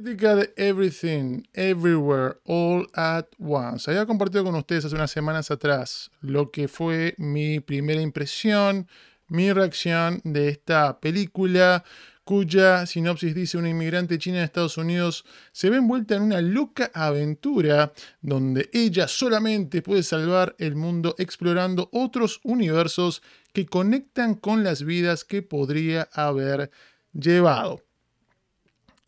Crítica de Everything, Everywhere, All at Once. Había compartido con ustedes hace unas semanas atrás lo que fue mi primera impresión, mi reacción de esta película cuya sinopsis dice una inmigrante china en Estados Unidos se ve envuelta en una loca aventura donde ella solamente puede salvar el mundo explorando otros universos que conectan con las vidas que podría haber llevado.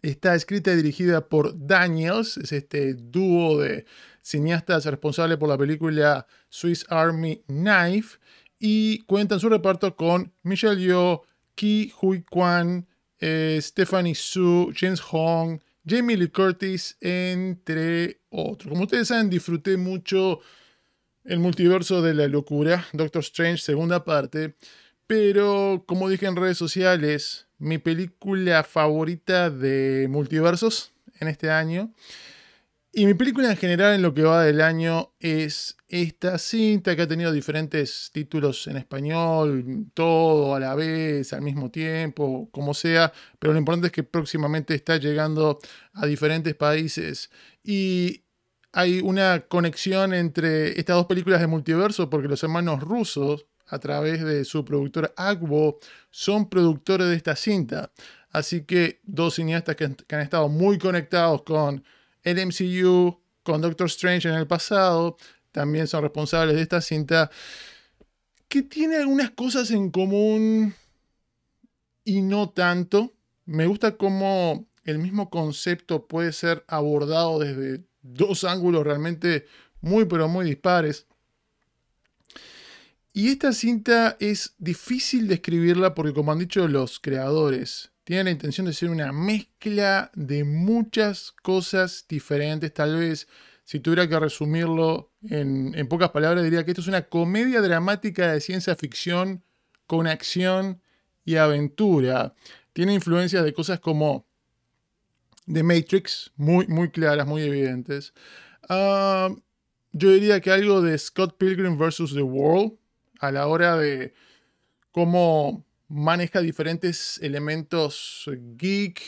Está escrita y dirigida por Daniels, es este dúo de cineastas responsable por la película Swiss Army Knife, y cuenta en su reparto con Michelle Yeoh, Ki Hui Kwan, eh, Stephanie Su, James Hong, Jamie Lee Curtis, entre otros. Como ustedes saben, disfruté mucho el multiverso de la locura, Doctor Strange, segunda parte, pero como dije en redes sociales, mi película favorita de multiversos en este año. Y mi película en general en lo que va del año es esta cinta que ha tenido diferentes títulos en español, todo a la vez, al mismo tiempo, como sea, pero lo importante es que próximamente está llegando a diferentes países. Y hay una conexión entre estas dos películas de multiverso porque los hermanos rusos a través de su productora Agbo, son productores de esta cinta. Así que dos cineastas que, han estado muy conectados con el MCU, con Doctor Strange en el pasado, también son responsables de esta cinta, que tiene algunas cosas en común y no tanto. Me gusta cómo el mismo concepto puede ser abordado desde dos ángulos realmente muy pero muy dispares. Y esta cinta es difícil de porque, como han dicho los creadores, tiene la intención de ser una mezcla de muchas cosas diferentes. Tal vez, si tuviera que resumirlo en, en pocas palabras, diría que esto es una comedia dramática de ciencia ficción con acción y aventura. Tiene influencias de cosas como The Matrix, muy, muy claras, muy evidentes. Ah, yo diría que algo de Scott Pilgrim vs. The World, a la hora de cómo maneja diferentes elementos geek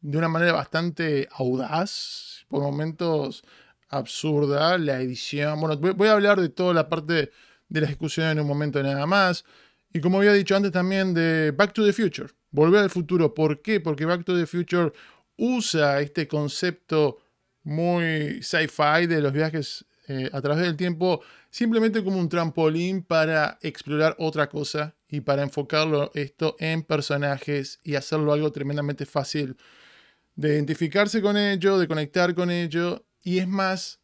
de una manera bastante audaz, por momentos absurda, la edición. Bueno, voy a hablar de toda la parte de la ejecución en un momento nada más. Y como había dicho antes también de Back to the Future, volver al futuro. ¿Por qué? Porque Back to the Future usa este concepto muy sci-fi de los viajes eh, a través del tiempo simplemente como un trampolín para explorar otra cosa y para enfocarlo esto en personajes y hacerlo algo tremendamente fácil de identificarse con ello, de conectar con ello y es más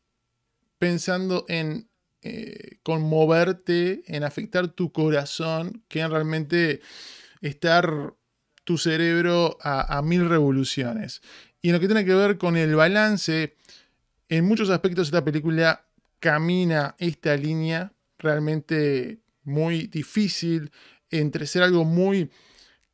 pensando en eh, conmoverte, en afectar tu corazón, que en realmente estar tu cerebro a, mil revoluciones. Y en lo que tiene que ver con el balance, en muchos aspectos esta película camina esta línea realmente muy difícil entre ser algo muy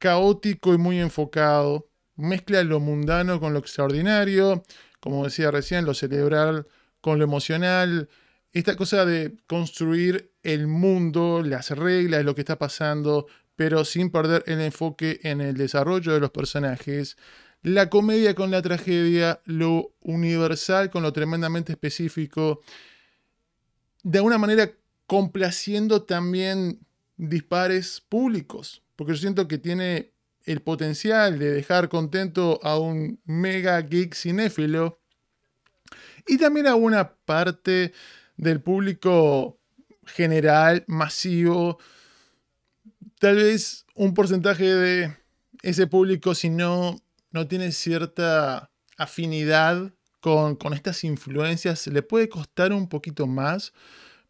caótico y muy enfocado, mezcla lo mundano con lo extraordinario, como decía recién, lo cerebral con lo emocional, esta cosa de construir el mundo, las reglas, lo que está pasando, pero sin perder el enfoque en el desarrollo de los personajes, la comedia con la tragedia, lo universal con lo tremendamente específico, de alguna manera complaciendo también dispares públicos, porque yo siento que tiene el potencial de dejar contento a un mega geek cinéfilo y también a una parte del público general, masivo, tal vez un porcentaje de ese público, si no, no tiene cierta afinidad con, estas influencias le puede costar un poquito más,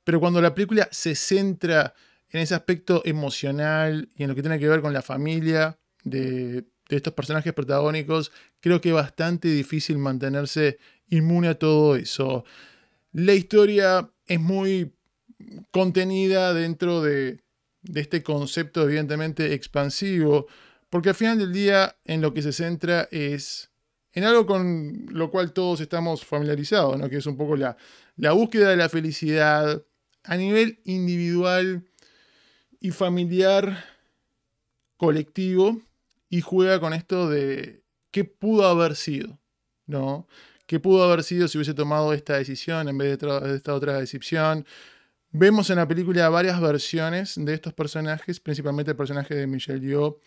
pero cuando la película se centra en ese aspecto emocional y en lo que tiene que ver con la familia de, estos personajes protagónicos, creo que es bastante difícil mantenerse inmune a todo eso. La historia es muy contenida dentro de, de este concepto evidentemente expansivo, porque al final del día en lo que se centra es en algo con lo cual todos estamos familiarizados, ¿no? que es un poco la, búsqueda de la felicidad a nivel individual y familiar colectivo y juega con esto de qué pudo haber sido. ¿no? ¿Qué pudo haber sido si hubiese tomado esta decisión en vez de, esta otra decisión? Vemos en la película varias versiones de estos personajes, principalmente el personaje de Michelle Yeoh,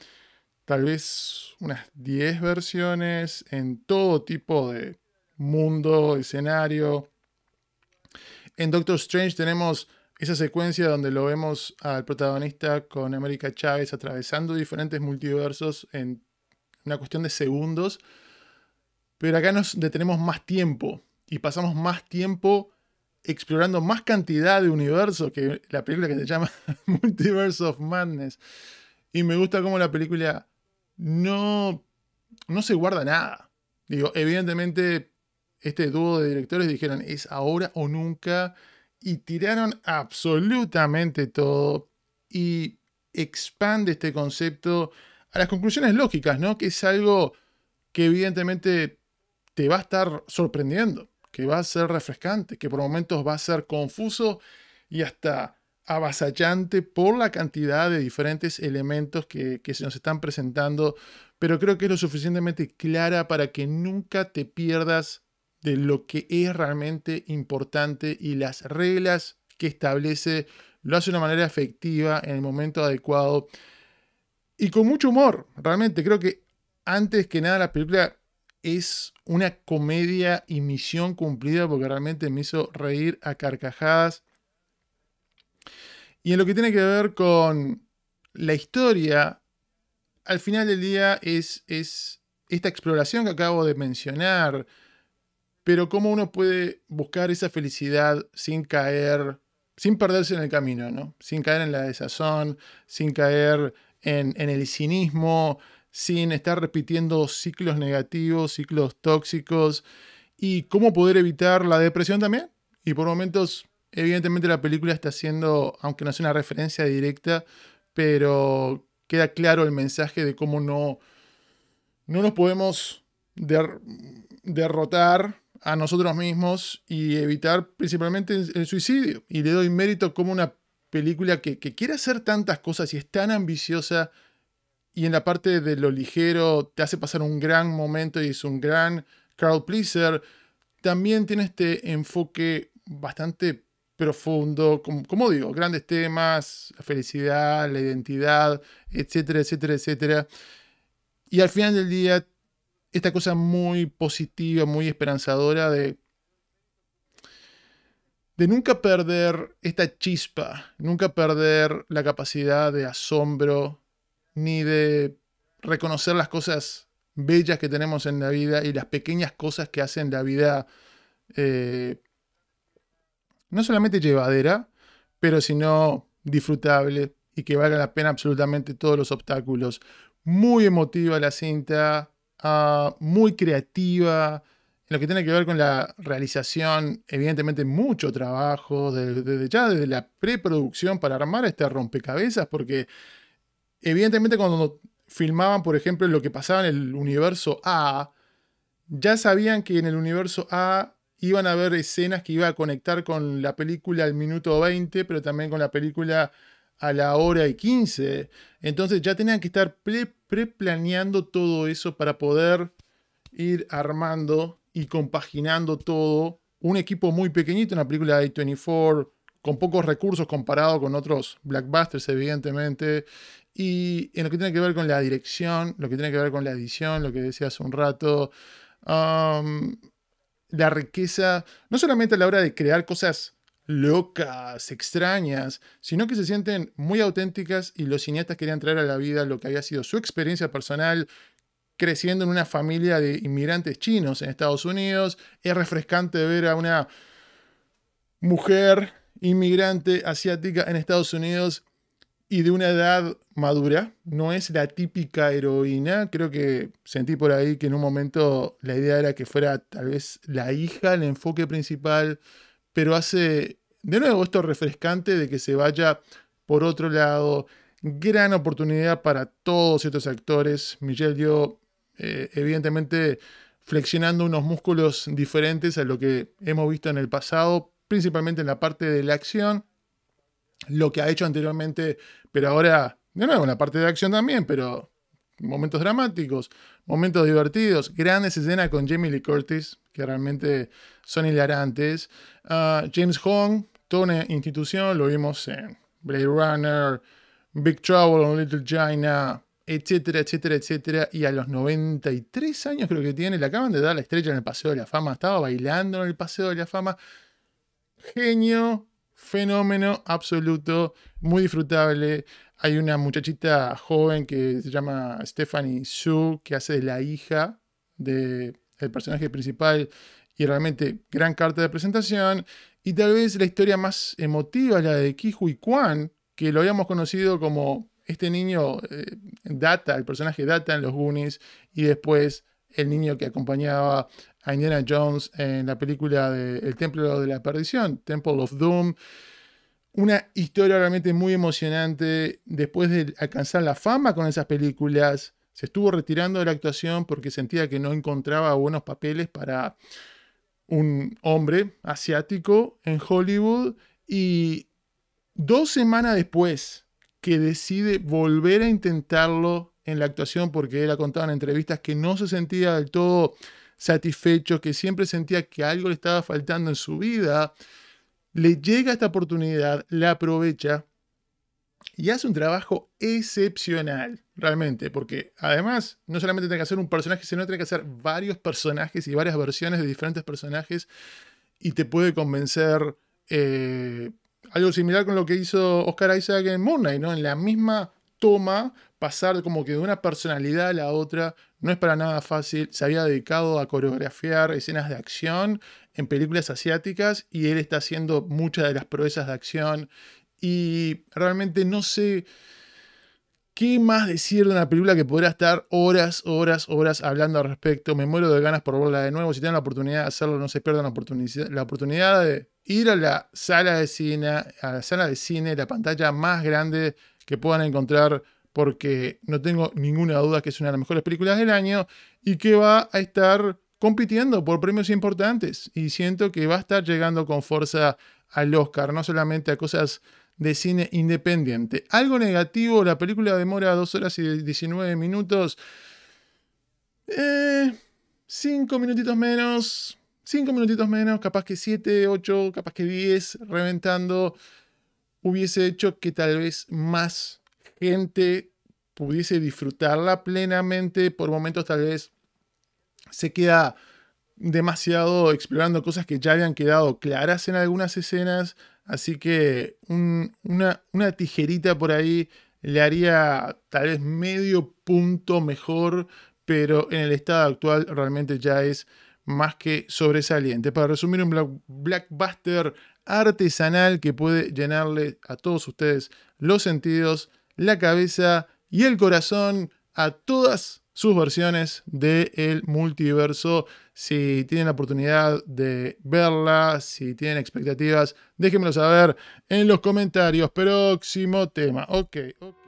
tal vez unas 10 versiones en todo tipo de mundo, escenario. En Doctor Strange tenemos esa secuencia donde lo vemos al protagonista con América Chávez atravesando diferentes multiversos en una cuestión de segundos. Pero acá nos detenemos más tiempo y pasamos más tiempo explorando más cantidad de universos que la película que se llama Multiverse of Madness. Y me gusta cómo la película no, no se guarda nada. Digo, evidentemente este dúo de directores dijeron es ahora o nunca y tiraron absolutamente todo y expande este concepto a las conclusiones lógicas, ¿no? Que es algo que evidentemente te va a estar sorprendiendo, que va a ser refrescante, que por momentos va a ser confuso y hasta avasallante por la cantidad de diferentes elementos que, que, se nos están presentando, pero creo que es lo suficientemente clara para que nunca te pierdas de lo que es realmente importante y las reglas que establece lo hace de una manera efectiva en el momento adecuado y con mucho humor. Realmente creo que antes que nada la película es una comedia y misión cumplida porque realmente me hizo reír a carcajadas. Y en lo que tiene que ver con la historia, al final del día es, es esta exploración que acabo de mencionar, pero cómo uno puede buscar esa felicidad sin caer, sin perderse en el camino, ¿no? Sin caer en la desazón, sin caer en el cinismo, sin estar repitiendo ciclos negativos, ciclos tóxicos, y cómo poder evitar la depresión también. Y por momentos, evidentemente la película está haciendo, aunque no sea una referencia directa, pero queda claro el mensaje de cómo no, no nos podemos derrotar a nosotros mismos y evitar principalmente el suicidio. Y le doy mérito como una película que, quiere hacer tantas cosas y es tan ambiciosa y en la parte de lo ligero te hace pasar un gran momento y es un gran Carl Pleaser, también tiene este enfoque bastante profundo, como, digo, grandes temas, la felicidad, la identidad, etcétera, etcétera, etcétera. Y al final del día esta cosa muy positiva, muy esperanzadora de, de nunca perder esta chispa, nunca perder la capacidad de asombro, ni de reconocer las cosas bellas que tenemos en la vida y las pequeñas cosas que hacen la vida eh, no solamente llevadera, pero sino disfrutable y que valga la pena absolutamente todos los obstáculos. Muy emotiva la cinta, Ah, muy creativa, en lo que tiene que ver con la realización, evidentemente mucho trabajo, desde, ya desde la preproducción para armar este rompecabezas, porque evidentemente cuando filmaban, por ejemplo, lo que pasaba en el universo A, ya sabían que en el universo A iban a haber escenas que iban a conectar con la película al minuto 20, pero también con la película a la hora y 15. Entonces ya tenían que estar pre-planeando todo eso para poder ir armando y compaginando todo. Un equipo muy pequeñito, una película de A24, con pocos recursos comparado con otros blackbusters, evidentemente. Y en lo que tiene que ver con la dirección, lo que tiene que ver con la edición, lo que decía hace un rato. Um, la riqueza, no solamente a la hora de crear cosas locas, extrañas, sino que se sienten muy auténticas y los cineastas querían traer a la vida lo que había sido su experiencia personal creciendo en una familia de inmigrantes chinos en Estados Unidos. Es refrescante ver a una mujer inmigrante asiática en Estados Unidos y de una edad madura. No es la típica heroína. Creo que sentí por ahí que en un momento la idea era que fuera tal vez la hija el enfoque principal pero hace de nuevo esto refrescante de que se vaya por otro lado. Gran oportunidad para todos estos actores. Michelle dio, eh, evidentemente, flexionando unos músculos diferentes a lo que hemos visto en el pasado, principalmente en la parte de la acción. Lo que ha hecho anteriormente, pero ahora, de nuevo, en la parte de acción también, pero momentos dramáticos, momentos divertidos, grandes escenas con Jamie Lee Curtis, que realmente son hilarantes. Ah, James Hong, toda una institución, lo vimos en Blade Runner, Big Trouble Little China, etcétera, etcétera, etcétera. Y a los 93 años creo que tiene, le acaban de dar la estrella en el Paseo de la Fama. Estaba bailando en el Paseo de la Fama. Genio, fenómeno absoluto, muy disfrutable. Hay una muchachita joven que se llama Stephanie Sue, que hace de la hija del personaje principal y realmente gran carta de presentación. Y tal vez la historia más emotiva la de Kihui Kwan, que lo habíamos conocido como este niño eh, Data, el personaje Data en los Goonies, y después el niño que acompañaba a Indiana Jones en la película de El Templo de la Perdición, Temple of Doom. Una historia realmente muy emocionante. Después de alcanzar la fama con esas películas, se estuvo retirando de la actuación porque sentía que no encontraba buenos papeles para un hombre asiático en Hollywood. Y dos semanas después que decide volver a intentarlo en la actuación porque él ha contado en entrevistas que no se sentía del todo satisfecho, que siempre sentía que algo le estaba faltando en su vida, le llega esta oportunidad, la aprovecha y hace un trabajo excepcional, realmente, porque además no solamente tiene que hacer un personaje, sino tiene que hacer varios personajes y varias versiones de diferentes personajes y te puede convencer eh, algo similar con lo que hizo Oscar Isaac en Moon Knight, ¿no? En la misma toma, pasar como que de una personalidad a la otra no es para nada fácil. Se había dedicado a coreografiar escenas de acción en películas asiáticas y él está haciendo muchas de las proezas de acción. Y realmente no sé qué más decir de una película que podrá estar horas, horas, horas hablando al respecto. Me muero de ganas por verla de nuevo. Si tienen la oportunidad de hacerlo, no se pierdan la oportunidad, la oportunidad de ir a la sala de cine, a la sala de cine, la pantalla más grande que puedan encontrar, porque no tengo ninguna duda que es una de las mejores películas del año y que va a estar compitiendo por premios importantes. Y siento que va a estar llegando con fuerza al Oscar, no solamente a cosas de cine independiente. Algo negativo, la película demora 2 horas y 19 minutos. Eh, 5 minutitos menos, 5 minutitos menos, capaz que 7, 8, capaz que 10, reventando, hubiese hecho que tal vez más gente pudiese disfrutarla plenamente. Por momentos tal vez se queda demasiado explorando cosas que ya habían quedado claras en algunas escenas. Así que una, una tijerita por ahí le haría tal vez medio punto mejor, pero en el estado actual realmente ya es más que sobresaliente. Para resumir, un blackbuster artesanal que puede llenarle a todos ustedes los sentidos, la cabeza y el corazón a todas sus versiones del multiverso. Si tienen la oportunidad de verla, si tienen expectativas, déjenmelo saber en los comentarios. Próximo tema. Ok, ok.